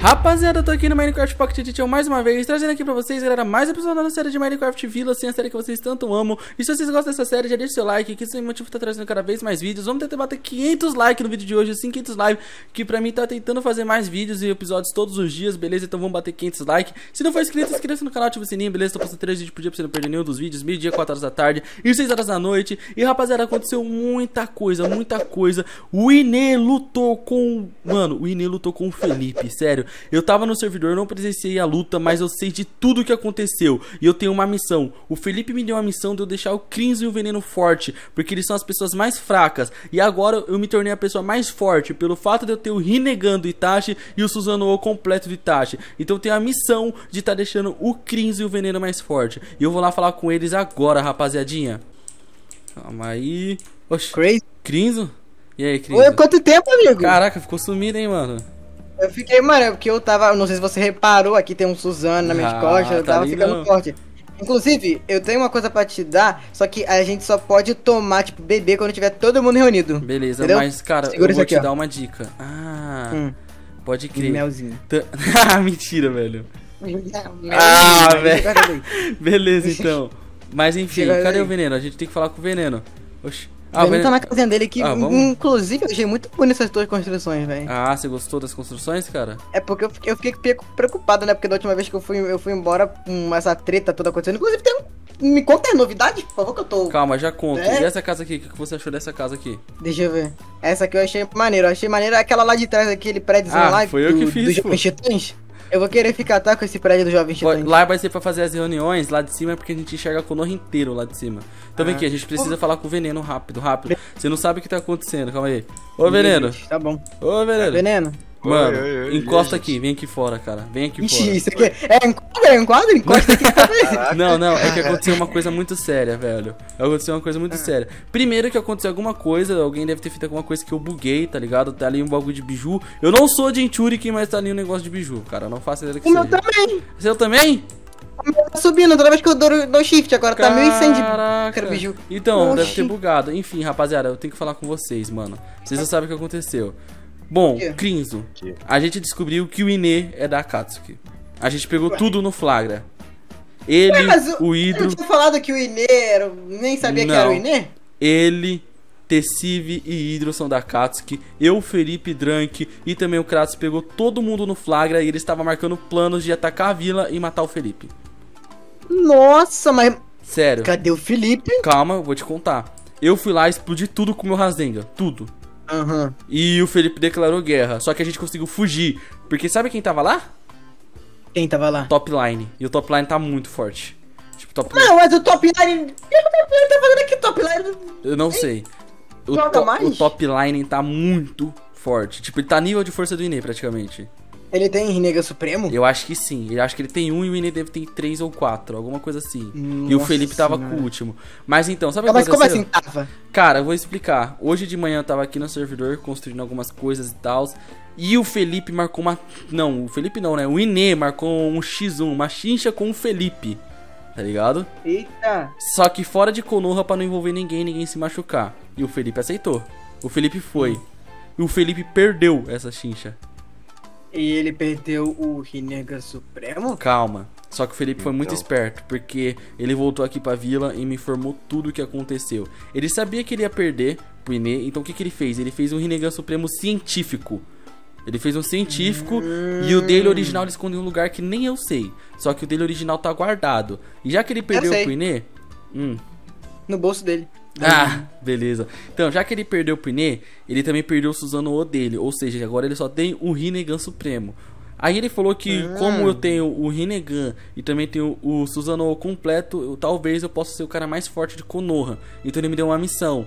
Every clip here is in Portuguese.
Rapaziada, eu tô aqui no Minecraft Pocket Edition mais uma vez, trazendo aqui pra vocês, galera, mais um episódio da série de Minecraft Villa, assim, a série que vocês tanto amam. E se vocês gostam dessa série, já deixa seu like, que isso é motivo pra tá trazendo cada vez mais vídeos. Vamos tentar bater 500 likes no vídeo de hoje, assim, 500 likes, que pra mim tá tentando fazer mais vídeos e episódios todos os dias, beleza? Então vamos bater 500 likes. Se não for inscrito, inscreva-se no canal, ativa o sininho, beleza? Tô postando 3 vídeos por dia pra você não perder nenhum dos vídeos, meio-dia, 4 horas da tarde e 6 horas da noite. E rapaziada, aconteceu muita coisa, muita coisa. O Inê lutou com. Mano, o Inê lutou com o Felipe, sério. Eu tava no servidor, não presenciei a luta, mas eu sei de tudo que aconteceu. E eu tenho uma missão. O Felipe me deu uma missão de eu deixar o Crinzo e o Veneno forte, porque eles são as pessoas mais fracas. E agora eu me tornei a pessoa mais forte, pelo fato de eu ter o Rinnegan do Itachi e o Suzano completo do Itachi. Então eu tenho a missão de estar tá deixando o Crinzo e o Veneno mais forte. E eu vou lá falar com eles agora, rapaziadinha. Calma aí. Oxi. Crazy. Crinzo? E aí, Crinzo? Oi, quanto tempo, amigo? Caraca, ficou sumido, hein, mano? Eu fiquei, mano, é porque eu tava. Não sei se você reparou, aqui tem um Suzano na minha ah, costa, eu tá tava ficando forte. Inclusive, eu tenho uma coisa pra te dar, só que a gente só pode tomar, tipo, beber quando tiver todo mundo reunido. Beleza, entendeu? mas, cara, Segura eu vou aqui, te ó. dar uma dica. Ah, hum. pode crer. Melzinho. ah, mentira, velho. ah, velho. Beleza, então. Mas enfim, Chega cadê aí. o veneno? A gente tem que falar com o veneno. Oxi. Ah, o tá na casinha dele aqui. Ah, inclusive, eu achei muito bonito essas duas construções, velho. Ah, você gostou das construções, cara? É porque eu fiquei, eu fiquei preocupado, né? Porque da última vez que eu fui, eu fui embora com essa treta toda acontecendo. Inclusive, tem um. Me conta a novidade, por favor, que eu tô. Calma, já conto. É? E essa casa aqui? O que você achou dessa casa aqui? Deixa eu ver. Essa aqui eu achei maneiro. Eu achei maneiro aquela lá de trás, aquele prédio ah, lá. Foi eu que fiz. Do, eu vou querer ficar tá com esse prédio do Jovem Titãs. Lá vai ser pra fazer as reuniões, lá de cima é porque a gente enxerga o Konoha inteiro lá de cima. Então ah. vem aqui, a gente precisa falar com o Veneno rápido, rápido. Você não sabe o que tá acontecendo, calma aí. Ô, Veneno. Tá bom. Ô, Veneno. Tá veneno. Mano, oi, oi, oi, encosta aqui, vem aqui fora, cara. Vem aqui Ixi, fora. isso aqui é é enquadro, encosta aqui. não, não, é que aconteceu uma coisa muito séria, velho. Aconteceu uma coisa muito ah. séria. Primeiro que aconteceu alguma coisa, alguém deve ter feito alguma coisa que eu buguei, tá ligado? Tá ali um bagulho de biju. Eu não sou de Enchuriken, mas tá ali um negócio de biju, cara. Eu não faço ideia que O seja. meu também. Seu também? Tá subindo, toda vez que eu dou, dou shift, agora Caraca. tá 1100 de biju. Então, Oxi. deve ter bugado. Enfim, rapaziada, eu tenho que falar com vocês, mano. Vocês já sabem o que aconteceu. Bom, Crinzo, a gente descobriu que o Ine é da Akatsuki. A gente pegou Ué. tudo no flagra. Ele, Ué, o, o Hidro... Eu tinha falado que o Ine era... Nem sabia Não. que era o Ine? Ele, Tessive e Hidro são da Akatsuki. Eu, Felipe, Drank e também o Kratos pegou todo mundo no flagra e ele estava marcando planos de atacar a vila e matar o Felipe. Nossa, mas... Sério. Cadê o Felipe? Calma, vou te contar. Eu fui lá e explodi tudo com o meu Rasengan. Tudo. Uhum. E o Felipe declarou guerra. Só que a gente conseguiu fugir. Porque sabe quem tava lá? Quem tava lá? Top Line. E o Top Line tá muito forte. Tipo, top Não, mas o Top Line. O que o Line tá fazendo aqui? Top Line. Eu não sei. O, to... o Top Line tá muito forte. Tipo, ele tá nível de força do Ine praticamente. Ele tem Rinnegan Supremo? Eu acho que sim. Eu acho que ele tem um e o Ine deve ter três ou quatro, alguma coisa assim. Nossa e o Felipe tava com o último. Mas então, sabe o que Mas como assim tava? Cara, eu vou explicar. Hoje de manhã eu tava aqui no servidor construindo algumas coisas e tal. E o Felipe marcou uma. Não, o Felipe não, né? O Ine marcou um X1, uma chincha com o Felipe. Tá ligado? Eita! Só que fora de Konoha pra não envolver ninguém, ninguém se machucar. E o Felipe aceitou. O Felipe foi. Hum. E o Felipe perdeu essa chincha. E ele perdeu o Rinnegan Supremo? Calma. Só que o Felipe foi muito então. esperto, porque ele voltou aqui pra vila e me informou tudo o que aconteceu. Ele sabia que ele ia perder pro Ine, então o que, que ele fez? Ele fez um Rinnegan Supremo científico. Ele fez um científico hum. e o dele original ele escondeu em um lugar que nem eu sei. Só que o dele original tá guardado. E já que ele perdeu pro Ine. Hum. No bolso dele. Ah, beleza. Então, já que ele perdeu o Pine, ele também perdeu o Suzano O dele. Ou seja, agora ele só tem o Rinnegan Supremo. Aí ele falou que, hum. como eu tenho o Rinnegan e também tenho o Suzano O completo, eu, talvez eu possa ser o cara mais forte de Konoha. Então ele me deu uma missão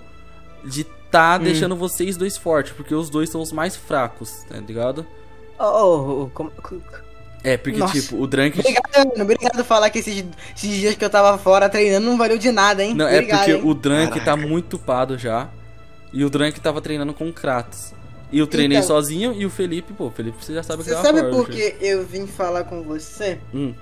de tá hum. deixando vocês dois fortes, porque os dois são os mais fracos, tá ligado? Oh como, é, porque, Nossa. tipo, o Drunk. Obrigado, mano. Obrigado por falar que esses, esses, dias que eu tava fora treinando não valeu de nada, hein? Não, é Obrigado, é porque hein? o Drunk tá muito upado já. E o Drunk tava treinando com o Kratos. E eu treinei então, sozinho e o Felipe, pô, o Felipe você já sabe que Você sabe por que eu vim falar com você? Hum.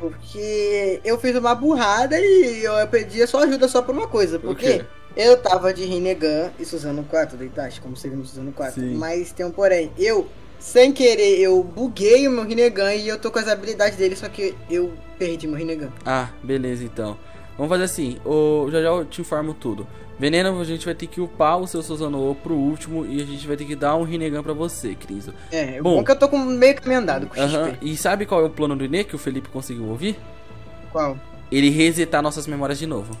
Porque eu fiz uma burrada e eu pedi só ajuda só por uma coisa. Porque eu tava de Rinnegan e Suzano 4 do Itachi, como você viu no Suzano 4. Sim. Mas tem um porém. Eu sem querer, eu buguei o meu Rinnegan e eu tô com as habilidades dele, só que eu perdi meu Rinnegan. Ah, beleza então. Vamos fazer assim, o, já já eu te informo tudo. Veneno, a gente vai ter que upar o seu Suzano pro último e a gente vai ter que dar um Rinnegan pra você, Criso. É, bom, bom que eu tô com meio caminho andado com uh -huh. E sabe qual é o plano do Ine que o Felipe conseguiu ouvir? Qual? Ele resetar nossas memórias de novo.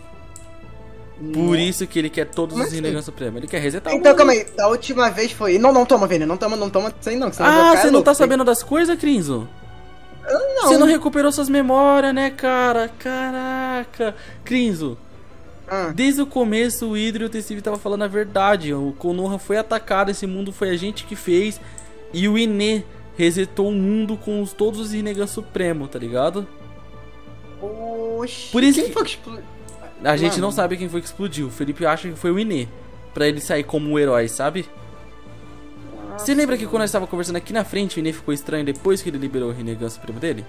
Por isso que ele quer todos Como os assim? Rinnegan Supremo. Ele quer resetar Então, calma aí. Da última vez foi. Não, não toma, Veneno. Não toma, não toma aí não. ah, você não tá sabendo das coisas, Crinzo? Não. Você não recuperou suas memórias, né, cara? Caraca. Crinzo. Ah. Desde o começo, o Hydro e o Tessive tava falando a verdade. O Konoha foi atacado, esse mundo foi a gente que fez. E o Ine resetou o mundo com os, todos os Rinnegan Supremo, tá ligado? Oxi. Por isso Quem que... foi que a gente Mano. não sabe quem foi que explodiu. O Felipe acha que foi o Inê. Pra ele sair como um herói, sabe? Nossa, Você lembra que quando nós estávamos conversando aqui na frente, o Inê ficou estranho depois que ele liberou o Rinnegan Supremo dele?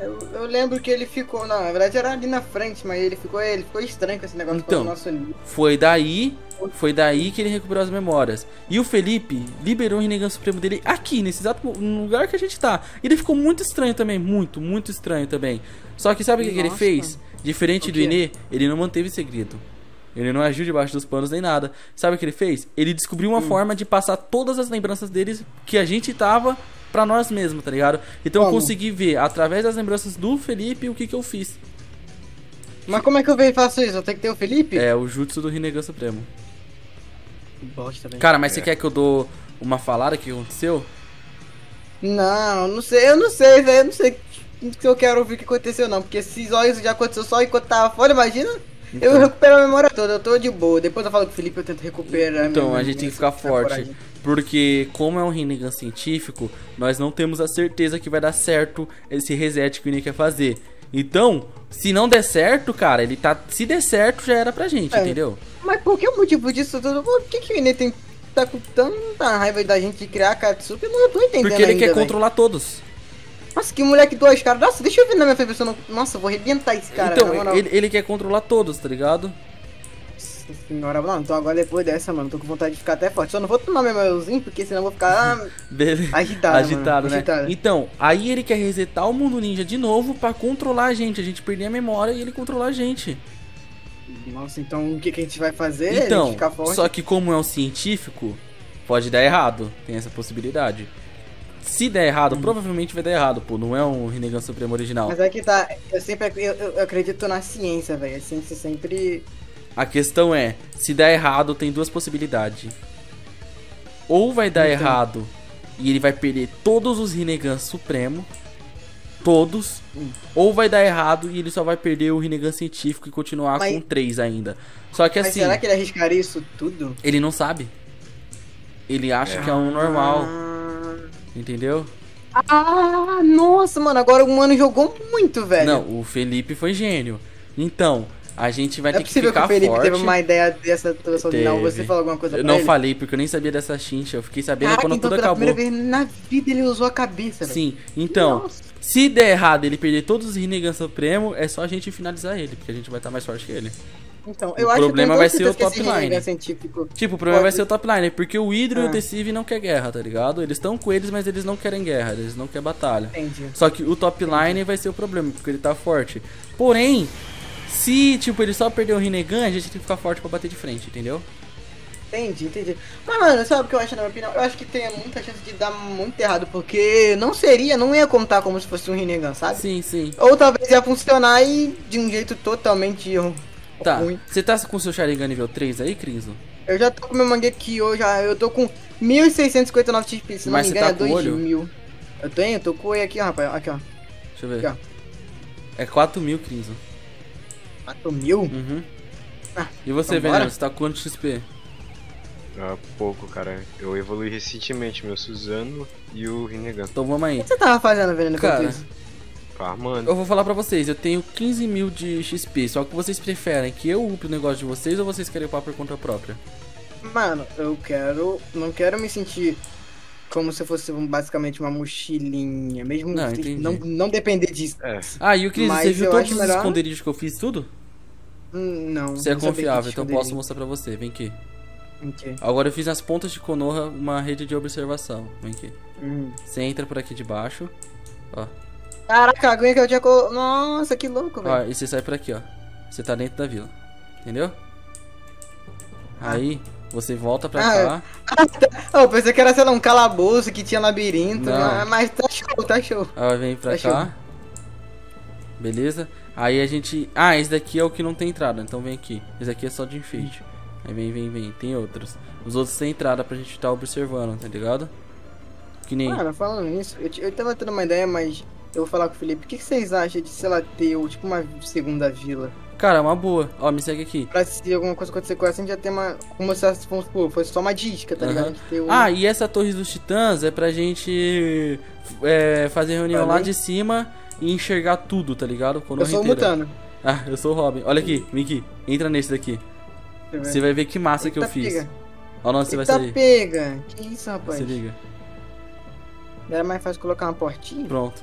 Eu, eu, lembro que ele ficou, não, na verdade era ali na frente, mas ele ficou, ele ficou estranho com esse negócio então, nosso Foi daí, foi daí que ele recuperou as memórias. E o Felipe liberou o Rinnegan Supremo dele aqui, nesse exato lugar que a gente tá. Ele ficou muito estranho também, muito, muito estranho também. Só que sabe o que, que ele fez? Diferente do Inê, ele não manteve segredo. Ele não agiu debaixo dos panos nem nada. Sabe o que ele fez? Ele descobriu uma hum. forma de passar todas as lembranças deles que a gente tava para nós mesmos, tá ligado? Então como? eu consegui ver, através das lembranças do Felipe, o que que eu fiz. Mas como é que eu vejo e faço isso? Eu tenho que ter o Felipe? É, o Jutsu do Rinnegan Supremo. Bosta, Cara, mas é. você quer que eu dou uma falada que aconteceu? Não, não sei, eu não sei, velho. Eu não sei que eu quero ouvir o que aconteceu, não. Porque esses olhos já aconteceu só enquanto tava fora, imagina. Então. Eu recupero a memória toda, eu tô de boa. Depois eu falo com o Felipe, eu tento recuperar. Então, a, a gente tem que ficar forte. Porque, como é um Rinnegan científico, nós não temos a certeza que vai dar certo esse reset que o Nick quer fazer. Então, se não der certo, cara, ele tá. Se der certo, já era pra gente, é. entendeu? Mas por que o motivo disso tudo? Por que, que o Ine tem tá com tanta raiva da gente de criar a Katsuki? Eu não tô entendendo. Porque ele ainda, quer véio. controlar todos. Nossa, que moleque dois, cara. Nossa, deixa eu ver na minha frente. Não... Nossa, eu vou arrebentar esse cara. Então, ele, ele quer controlar todos, tá ligado? Nossa senhora, não, então agora depois dessa, mano, tô com vontade de ficar até forte. Só não vou tomar meu melzinho, porque senão eu vou ficar agitado, agitado, né? Agitado. Então, aí ele quer resetar o mundo ninja de novo pra controlar a gente. A gente perder a memória e ele controlar a gente. Nossa, então o que, que a gente vai fazer? Então, só que como é um científico, pode dar errado. Tem essa possibilidade. Se der errado, hum. provavelmente vai dar errado, pô. Não é um Rinnegan Supremo original. Mas é que tá. Eu sempre eu, eu acredito na ciência, velho. A ciência sempre. A questão é, se der errado, tem duas possibilidades. Ou vai dar então. errado e ele vai perder todos os Rinnegan Supremo. Todos. Hum. Ou vai dar errado e ele só vai perder o Rinnegan científico e continuar mas, com três ainda. Só que assim. será que ele arriscaria isso tudo? Ele não sabe. Ele acha é. que é um normal. Ah. Entendeu? Ah, nossa, mano, agora o mano jogou muito, velho. Não, o Felipe foi gênio. Então, a gente vai é ter que ficar que o Felipe forte. teve uma ideia dessa situação. Não, você falou alguma coisa Eu não ele? falei, porque eu nem sabia dessa chincha. Eu fiquei sabendo Caraca, quando então, tudo acabou. primeira vez na vida ele usou a cabeça, velho. Sim, então, Nossa. se der errado ele perder todos os Rinnegan Supremo, é só a gente finalizar ele, porque a gente vai estar mais forte que ele. Então, eu o acho problema vai ser o top line. Tipo, o problema pode... vai ser o top line, porque o Hydro ah. e o Deceive não quer guerra, tá ligado? Eles estão com eles, mas eles não querem guerra, eles não querem batalha. Entendi. Só que o top line vai ser o problema, porque ele tá forte. Porém, se, tipo, ele só perder o Rinnegan, a gente tem que ficar forte pra bater de frente, entendeu? Entendi, entendi. Mas, mano, sabe o que eu acho, na minha opinião? Eu acho que tem muita chance de dar muito errado, porque não seria, não ia contar como se fosse um Rinnegan, sabe? Sim, sim. Ou talvez ia funcionar e de um jeito totalmente Tá, você tá com o seu Sharingan nível 3 aí, Crinzo? Eu já tô com meu Mangekyou, hoje, eu tô com 1659 XP, se Mas não me engano tá é 2000. Eu tenho, eu tô com o aqui, ó, rapaz, aqui, ó. Deixa eu ver. Aqui, ó. É 4 mil, Crinzo. 4 mil? Uhum. Ah, e você, então Veneno, você tá com quanto XP? Ah, pouco, cara. Eu evolui recentemente meu Suzano e o Rinnegan. Então vamos aí. O que você tava fazendo, Veneno, cara? Farmando. Eu vou falar pra vocês, eu tenho 15 mil de XP, só que vocês preferem que eu upe o negócio de vocês ou vocês querem upar por conta própria? Mano, eu quero. Não quero me sentir como se fosse basicamente uma mochilinha, mesmo não, não, não depender disso. É. Ah, e o Cris, você viu todos os melhor... esconderijos que eu fiz tudo? Hum, não. Você é confiável, então posso mostrar pra você, vem aqui. Ok. Agora eu fiz nas pontas de Konoha uma rede de observação. Vem aqui. Hum. Você entra por aqui de baixo. Ó. Caraca, a aguinha que eu tinha colo... Nossa, que louco, Ó, velho. e você sai por aqui, ó. Você tá dentro da vila. Entendeu? Ah. Aí, você volta pra Ah, cá. Oh, eu pensei que era, sei lá, um calabouço que tinha labirinto, Não. mas, mas tá show, tá show. Aí vem pra Tá cá. Beleza? Aí a gente. Ah, esse daqui é o que não tem entrada, então vem aqui. Esse aqui é só de enfeite. Aí vem, vem, vem. Tem outros. Os outros tem entrada pra gente estar observando, tá ligado? Que nem. Mano, falando nisso, eu, eu tava tendo uma ideia, mas eu vou falar com o Felipe. O que, vocês acham de, sei lá, ter tipo uma segunda vila? Cara, uma boa. Ó, me segue aqui. Pra se alguma coisa acontecer com essa, a gente já tem uma. Como se vamos supor, fosse só uma disca, tá Aham. ligado? Uma- Ah, e essa Torre dos Titãs é pra gente é, fazer reunião lá de cima e enxergar tudo, tá ligado? Quando eu sou o Mutano. Ah, eu sou o Robin. Olha aqui, aqui. Entra nesse daqui. Você vai ver que massa que eu Eita, fiz. pega. Olha onde você vai Eita, sair. pega. Que isso, rapaz? Se liga. Era mais fácil colocar uma portinha? Pronto.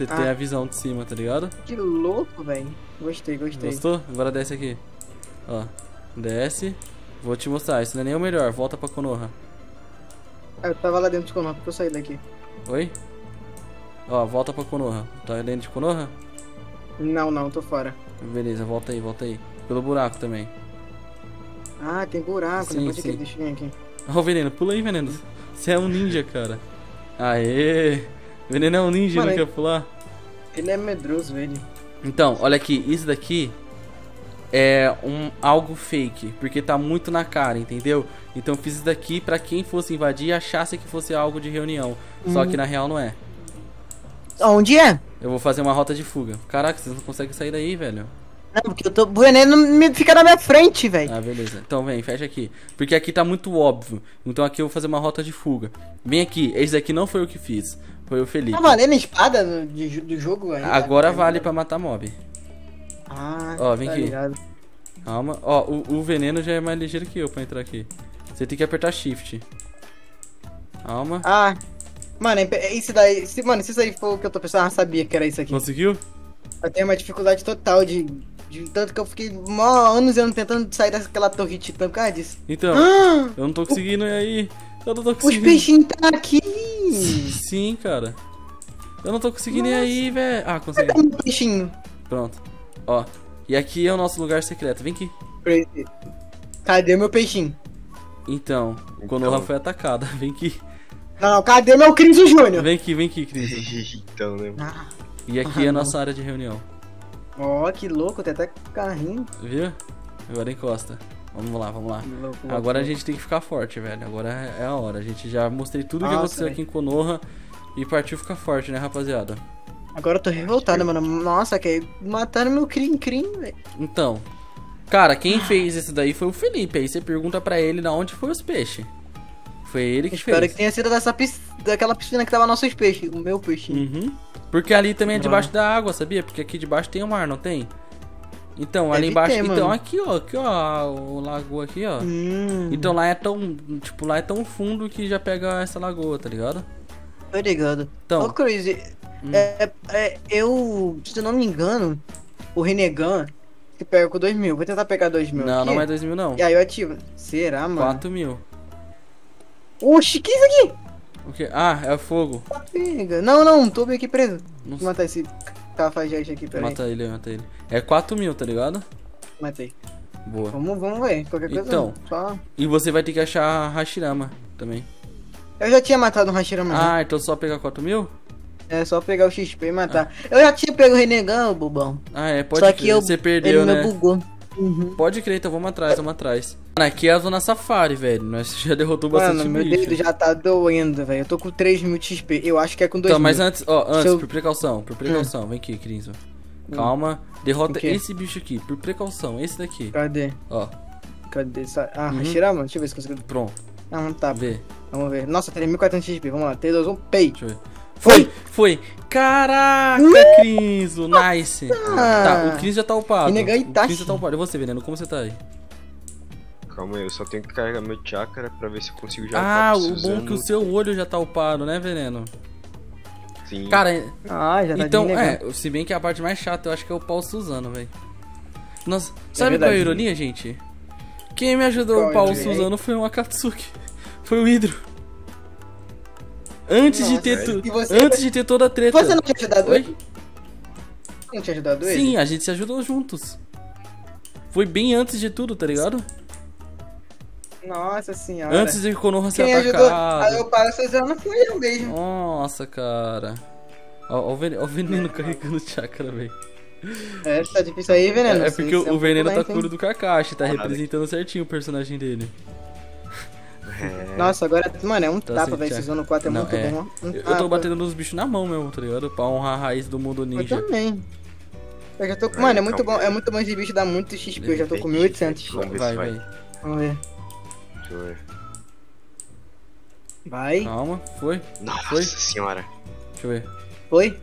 Você Ah. tem a visão de cima, tá ligado? Que louco, velho. Gostei, gostei. Gostou? Agora desce aqui. Ó. Desce. Vou te mostrar. Isso não é nem o melhor. Volta pra Konoha. Ah, Eu tava lá dentro de Konoha, porque eu saí daqui. Oi? Ó, volta pra Konoha. Tá dentro de Konoha? Não, não, tô fora. Beleza, volta aí, volta aí. Pelo buraco também. Ah, tem buraco, Sim, depois de que sim. deixa eu vir aqui. Ó o veneno, pula aí, veneno. Você é um ninja, cara. Aê! Veneno é um ninja, Mano, não quer pular? Ele é medroso, velho. Então, olha aqui, isso daqui é um algo fake, porque tá muito na cara, entendeu? Então eu fiz isso daqui pra quem fosse invadir achasse que fosse algo de reunião. Só que na real não é. Onde é? Eu vou fazer uma rota de fuga. Caraca, vocês não conseguem sair daí, velho. Não, porque eu tô. O veneno me fica na minha frente, velho. Ah, beleza. Então vem, fecha aqui. Porque aqui tá muito óbvio. Então aqui eu vou fazer uma rota de fuga. Vem aqui, esse daqui não foi eu que fiz. Foi o Felipe. Tá valendo a espada no- de do jogo ainda? Agora vale pra matar mob. Ah, Ó, vem tá aqui. ligado. Calma. Ó, o, o veneno já é mais ligeiro que eu pra entrar aqui. Você tem que apertar shift. Calma. Ah. Mano, é- isso daí. Se, mano, se isso aí for o que eu tô pensando, eu sabia que era isso aqui. Conseguiu? Eu tenho uma dificuldade total de. de tanto que eu fiquei mó anos e anos tentando sair daquela torre titã por causa disso. Então, Ah, eu não tô conseguindo aí. Eu não tô os conseguindo. peixinhos tá aqui! Sim, cara. Eu não tô conseguindo ir aí, velho. Ah, consegui. Meu peixinho? Pronto. Ó. E aqui é o nosso lugar secreto. Vem aqui. Cadê meu peixinho? Então, Então. Konoha foi atacada. Vem aqui. Não, cadê meu Cris Júnior? Vem aqui, vem aqui, Cris. então, né? Ah, E aqui é a nossa área de reunião. Ó, que louco, tem até carrinho. Viu? Agora encosta. Vamos lá, vamos lá. Agora a gente tem que ficar forte, velho. Agora é a hora. A gente já mostrei tudo o que Nossa, aconteceu aqui em Konoha e partiu ficar forte, né, rapaziada? Agora eu tô revoltado, mano. Nossa, que mataram meu crim crim, velho. Então, cara, quem fez isso daí foi o Felipe. Aí você pergunta pra ele da onde foi os peixes. Foi ele que Espero fez. que tenha sido dessa pis... daquela piscina que tava nossos peixes, o meu peixinho. Uhum. Porque ali também é debaixo da água, sabia? Porque aqui debaixo tem o mar, não tem? Então, ali embaixo. ter, então, mano. aqui, ó, aqui, ó, o lago aqui, ó. Hum, Então lá é tão, tipo, lá é tão fundo que já pega essa lagoa, tá ligado? tô ligado. Então, Ô, Crazy, Hum. é, é, eu, se eu não me engano, o Renegan que pega com 2 mil. Vou tentar pegar 2 mil não, aqui. não é 2 mil não. E aí eu ativo. Será, mano? 4 mil. Oxi, que isso aqui? O que? Ah, é fogo. Não, não, tô bem aqui preso. Não Vou matar esse cafajeste aqui, peraí. Mata ele, mata ele. É 4 mil, tá ligado? Matei. Boa. Vamos, vamos ver. Qualquer coisa. Então. Só... E você vai ter que achar Hashirama também. Eu já tinha matado um Hashirama. né? Ah, então só pegar 4 mil? É só pegar o XP e matar. Eu já tinha pego o Renegan, bobão. Ah, é, pode Só que eu, Você perdeu, ele né? me bugou. Uhum. Pode crer, então vamos atrás, vamos atrás. Mano, aqui é a zona safari, velho. Nós já derrotou bastante Mano, meu bicho. dedo já tá doendo, velho. Eu tô com 3 mil XP. Eu acho que é com 2 Então, mil. mas antes, ó, antes, eu- Hum. por precaução, por precaução. Vem aqui, Crinzo. Calma. Derrota esse bicho aqui, por precaução. Esse daqui. Cadê? Ó, Cadê? Ah, Uhum. Hashirama? Deixa eu ver se consigo. pronto. Ah, não tá. Vê. Vamos ver. Nossa, 3.400 XP. Vamos lá. 3, 2, 1, pei. Deixa eu ver. Foi! Foi! Caraca, Crinzo! Nice! Tá, o Crinzo já tá upado. O. Crinzo já tá upado. E você, Veneno, como você tá aí? Calma aí, eu só tenho que carregar meu chakra pra ver se eu consigo já Ah, upar o bom é que o seu olho já tá upado, né, Veneno? Sim. Cara, Ah, já tá então, é, se bem que a parte mais chata eu acho que é o pau Suzano, velho. Nossa, sabe qual é a ironia, gente? Quem me ajudou a Qual upar o? Suzano foi um Akatsuki. Foi o Hidro. Antes de Nossa, ter tu- você- antes de ter toda a treta. Você não tinha ajudado Oi? ele? Você não tinha ajudado ele? Sim, a gente se ajudou juntos. Foi bem antes de tudo, tá ligado? Nossa senhora. Antes de Konoha ser Quem ajudou a atacado. eu para Suzano foi eu mesmo. Nossa, cara. Ó, ó o veneno, ó o veneno carregando chakra, velho. É, tá difícil aí, veneno. É, é porque é o um veneno tá hein? curo do Kakashi, tá Caralho. representando certinho o personagem dele. É, Nossa, agora, mano, é um Tá tapa, sem velho. chakra. Suzano 4 é Não, muito é. bom. Um Eu, eu tô batendo nos bichos na mão mesmo, tá ligado? Pra honrar a raiz do mundo Eu ninja. também. Eu já tô com. Mano, é muito bom. É muito bom esse bicho, dá muito XP. Eu já tô com 1800. Vamos ver Vai, vai. vai. Vamos ver. Deixa eu ver. Vai. Calma, foi. Nossa Foi? senhora. Deixa eu ver. Foi?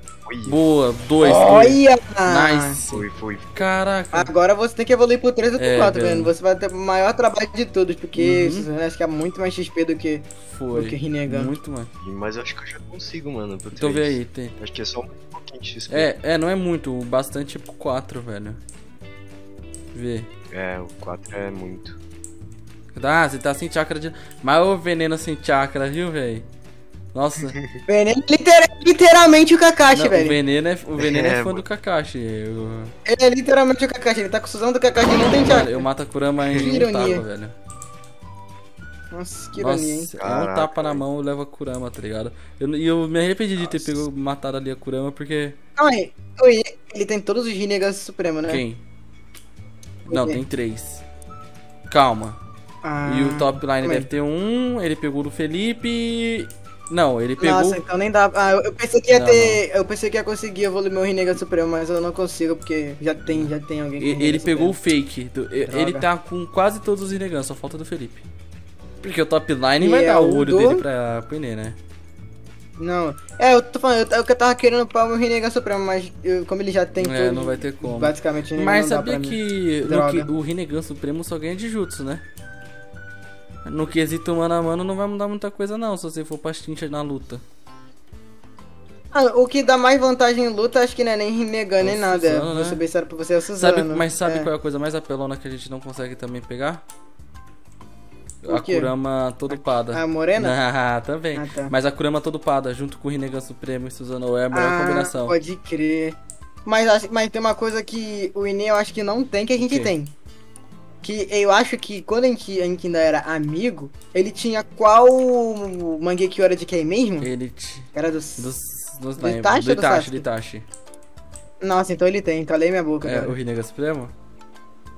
Boa, dois. Olha! Nice. foi, foi. Caraca. Agora você tem que evoluir pro 3 ou pro É, 4, velho. Você vai ter o maior trabalho de todos, porque Uhum. Acho que é muito mais XP do que, Foi. do que Rinnegan. Muito, mano. Mas eu acho que eu já consigo, mano. Pro Então vê 3. aí, tem. Acho que é só um pouquinho de XP. É, é, não é muito, o bastante é pro 4, velho. Vê. É, o 4 é muito. Ah, você tá sem chakra de. Mas o veneno sem chakra, viu, velho? Nossa. Veneno é liter- literalmente o Kakashi, Não, o velho. veneno é, o veneno é, É, fã do Kakashi. Eu, Ele é literalmente o Kakashi. Ele tá com o Suzano do Kakashi não tem chakra. eu mato a Kurama em um tapa, velho. Nossa, que ironia, hein? Nossa, é um Caraca, tapa na velho. mão eu levo a Kurama, tá ligado? Eu- E eu, me arrependi de ter Nossa. pego, matado ali a Kurama porque. Calma aí. Oi, ele tem todos os Rinnegan Supremo, né? Quem? Não, tem três. Calma. Ah, E o top line deve ter um, ele pegou do Felipe. Não, ele pegou. Nossa, então nem dá. Ah, eu pensei que ia Não, ter. Eu pensei que ia conseguir evoluir meu Rinnegan Supremo, mas eu não consigo, porque já tem, já tem alguém E- Rinnegan Ele pegou o fake. do- ele tá com quase todos os Rinnegan, só falta do Felipe. Porque o top line E vai é dar o olho do- dele pra Penê, né? Não. É, eu tô falando, eu, eu que eu tava querendo upar o meu Rinnegan Supremo, mas eu- como ele já tem É, todos, não vai ter como. Basicamente, Mas não sabia que, que o Rinnegan Supremo só ganha de jutsu, né? No quesito mano a mano não vai mudar muita coisa não, se você for pra na luta. Ah, o que dá mais vantagem em luta, acho que não é nem Rinnegan, nem nada. Suzano, Vou né? ser bem sério pra você, é o Suzano. Sabe, mas sabe é. qual é a coisa mais apelona que a gente não consegue também pegar? O A quê? Kurama todo upada. A morena? Ah, também. Ah, tá. Mas a Kurama todo pada, junto com o Rinnegan Supremo e Suzano é a melhor Ah, combinação. Pode crer. Mas, mas tem uma coisa que o Ine eu acho que não tem, que a gente O quê? tem. Que eu acho que quando a gente, a gente ainda era amigo, ele tinha qual Mangekyou era de quem mesmo? Ele te... Era dos... dos, dos Do Itachi do Itachi, do Itachi. Nossa, então ele tem, calei minha boca, É, cara. o Rinnegan Supremo?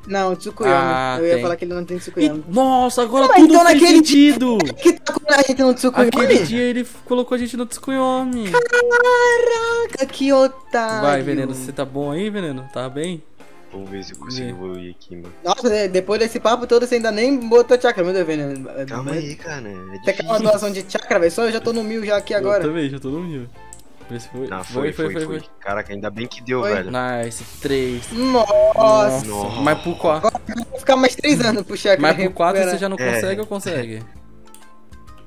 Não, o Tsukuyomi. Ah, eu ia tem. falar que ele não tem Tsukuyomi. nossa, agora Mas tudo então fez naquele sentido! que tá com a gente no Tsukuyomi? Aquele dia ele colocou a gente no Tsukuyomi. Caraca, que otário. Vai, Veneno, você tá bom aí, Veneno? Tá bem? Vamos ver se eu consigo Vê. evoluir aqui, mano. Nossa, de- depois desse papo todo, você ainda nem botou chakra, meu Deus, Veneno. Calma aí, cara. É Você quer uma doação de chakra, velho? Só eu já tô no mil já aqui Eu agora. também, já tô no mil. Se foi. Não, foi, foi, foi. Caraca, ainda bem que deu, Foi. velho. Nice, 3. Nossa, Nossa. Mas pro 4, vou ficar mais três anos pro chakra. mas pro 4 recuperar. você já não É. consegue ou consegue?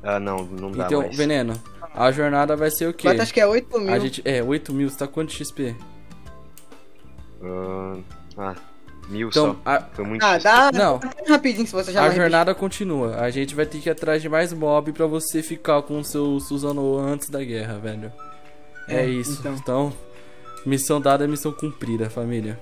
Ah, não, não dá Então, mais. Veneno, a jornada vai ser o quê? Mas acho que é 8 mil. A gente, é, 8 mil, você tá quanto de XP? Ah, ah, mil Então, só. a, Foi muito Ah, dá Não. rapidinho se você já a vai jornada continua. A gente vai ter que ir atrás de mais mob pra você ficar com o seu Suzano antes da guerra, velho. É, É, isso. então. então, missão dada é missão cumprida, família.